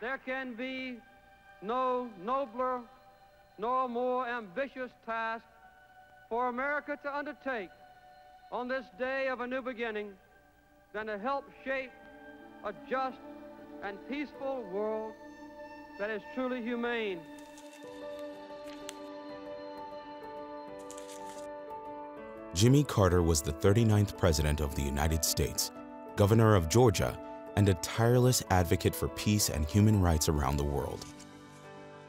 there can be no nobler nor more ambitious task for America to undertake on this day of a new beginning than to help shape a just and peaceful world that is truly humane. Jimmy Carter was the 39th President of the United States, Governor of Georgia, and a tireless advocate for peace and human rights around the world.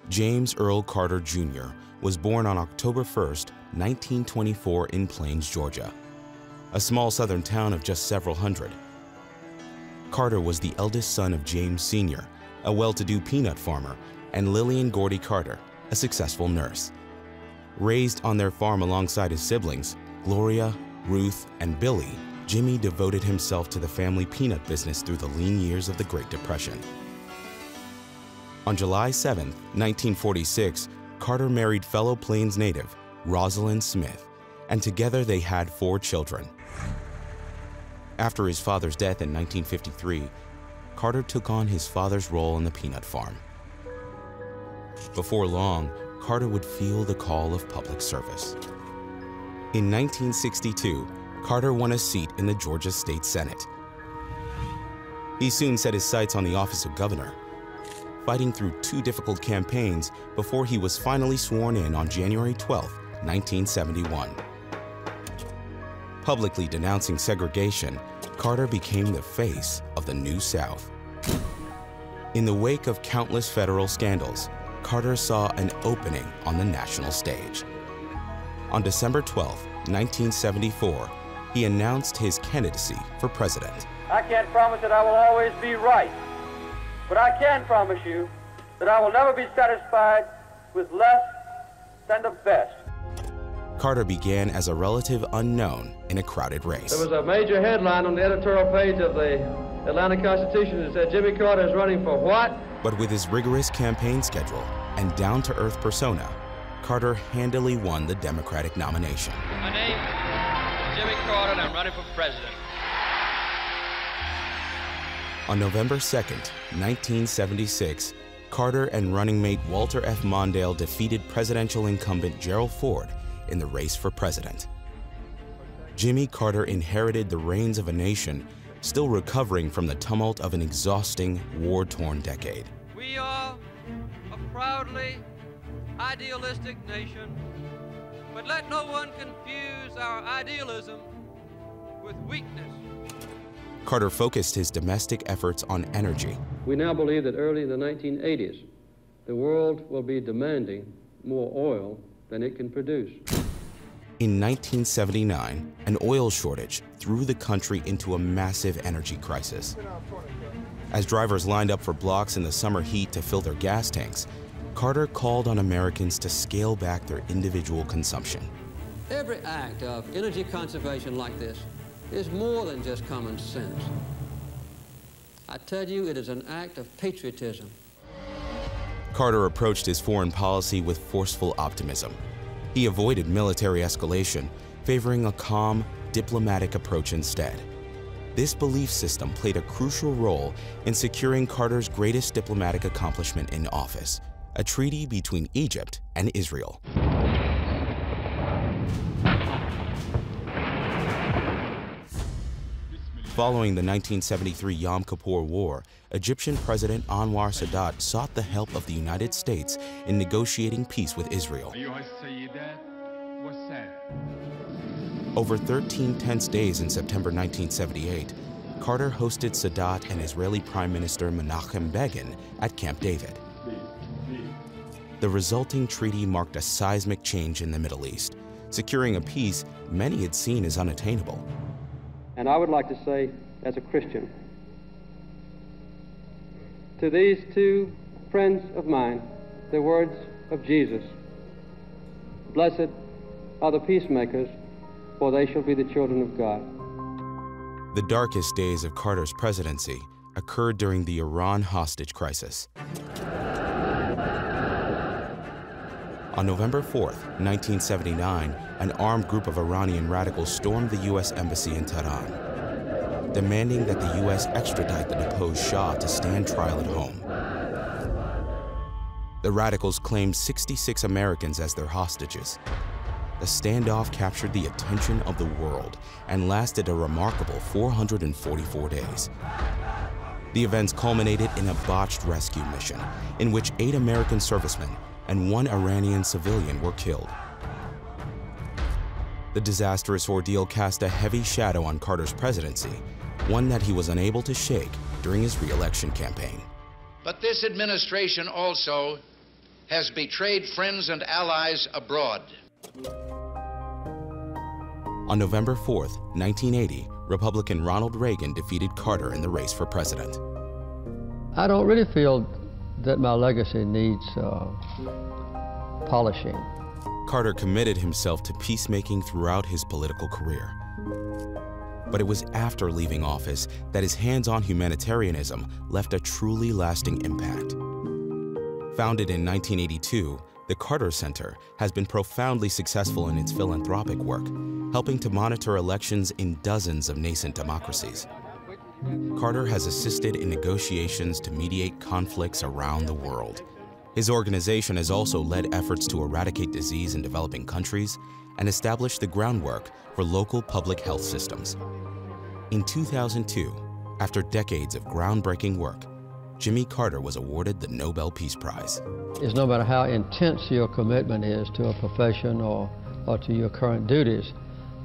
James Earl Carter Jr. was born on October 1, 1924 in Plains, Georgia, a small southern town of just several hundred. Carter was the eldest son of James Sr., a well-to-do peanut farmer, and Lillian Gordy Carter, a successful nurse. Raised on their farm alongside his siblings, Gloria, Ruth, and Billy, Jimmy devoted himself to the family peanut business through the lean years of the Great Depression. On July 7, 1946, Carter married fellow Plains native Rosalynn Smith, and together they had four children. After his father's death in 1953, Carter took on his father's role in the peanut farm. Before long, Carter would feel the call of public service. In 1962, Carter won a seat in the Georgia State Senate. He soon set his sights on the office of governor, fighting through two difficult campaigns before he was finally sworn in on January 12, 1971. Publicly denouncing segregation, Carter became the face of the New South. In the wake of countless federal scandals, Carter saw an opening on the national stage. On December 12, 1974, he announced his candidacy for president. I can't promise that I will always be right, but I can promise you that I will never be satisfied with less than the best. Carter began as a relative unknown in a crowded race. There was a major headline on the editorial page of the Atlanta Constitution that said Jimmy Carter is running for what? But with his rigorous campaign schedule and down-to-earth persona, Carter handily won the Democratic nomination. My name is Jimmy Carter and I'm running for president. On November 2nd, 1976, Carter and running mate Walter F. Mondale defeated presidential incumbent Gerald Ford in the race for president. Jimmy Carter inherited the reins of a nation still recovering from the tumult of an exhausting, war-torn decade. We are a proudly idealistic nation, but let no one confuse our idealism with weakness. Carter focused his domestic efforts on energy. We now believe that early in the 1980s, the world will be demanding more oil than it can produce. In 1979, an oil shortage threw the country into a massive energy crisis. As drivers lined up for blocks in the summer heat to fill their gas tanks, Carter called on Americans to scale back their individual consumption. Every act of energy conservation like this is more than just common sense. I tell you, it is an act of patriotism. Carter approached his foreign policy with forceful optimism. He avoided military escalation, favoring a calm, diplomatic approach instead. This belief system played a crucial role in securing Carter's greatest diplomatic accomplishment in office, a treaty between Egypt and Israel. Following the 1973 Yom Kippur War, Egyptian President Anwar Sadat sought the help of the United States in negotiating peace with Israel. Over 13 tense days in September 1978, Carter hosted Sadat and Israeli Prime Minister Menachem Begin at Camp David. The resulting treaty marked a seismic change in the Middle East, securing a peace many had seen as unattainable. And I would like to say, as a Christian, to these two friends of mine, the words of Jesus Blessed are the peacemakers, for they shall be the children of God. The darkest days of Carter's presidency occurred during the Iran hostage crisis. On November 4, 1979, an armed group of Iranian radicals stormed the U.S. Embassy in Tehran, demanding that the U.S. extradite the deposed Shah to stand trial at home. the radicals claimed 66 Americans as their hostages. The standoff captured the attention of the world and lasted a remarkable 444 days. The events culminated in a botched rescue mission in which eight American servicemen and one Iranian civilian were killed. The disastrous ordeal cast a heavy shadow on Carter's presidency, one that he was unable to shake during his re-election campaign. But this administration also has betrayed friends and allies abroad. On November 4, 1980, Republican Ronald Reagan defeated Carter in the race for president. I don't really feel that my legacy needs uh, polishing. Carter committed himself to peacemaking throughout his political career. But it was after leaving office that his hands-on humanitarianism left a truly lasting impact. Founded in 1982, the Carter Center has been profoundly successful in its philanthropic work, helping to monitor elections in dozens of nascent democracies. Carter has assisted in negotiations to mediate conflicts around the world. His organization has also led efforts to eradicate disease in developing countries and establish the groundwork for local public health systems. In 2002, after decades of groundbreaking work, Jimmy Carter was awarded the Nobel Peace Prize. It's no matter how intense your commitment is to a profession or, or to your current duties,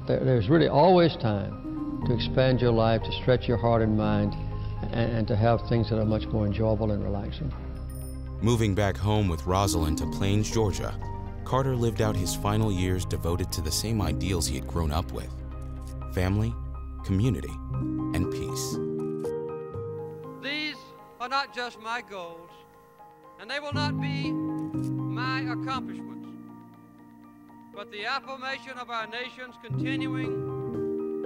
there, there's really always time to expand your life, to stretch your heart and mind, and, and to have things that are much more enjoyable and relaxing. Moving back home with Rosalynn to Plains, Georgia, Carter lived out his final years devoted to the same ideals he had grown up with family, community, and peace. These are not just my goals, and they will not be my accomplishments, but the affirmation of our nation's continuing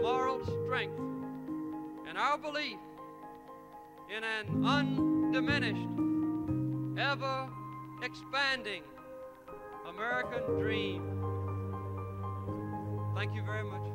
moral strength and our belief in an undiminished, ever expanding American dream. Thank you very much.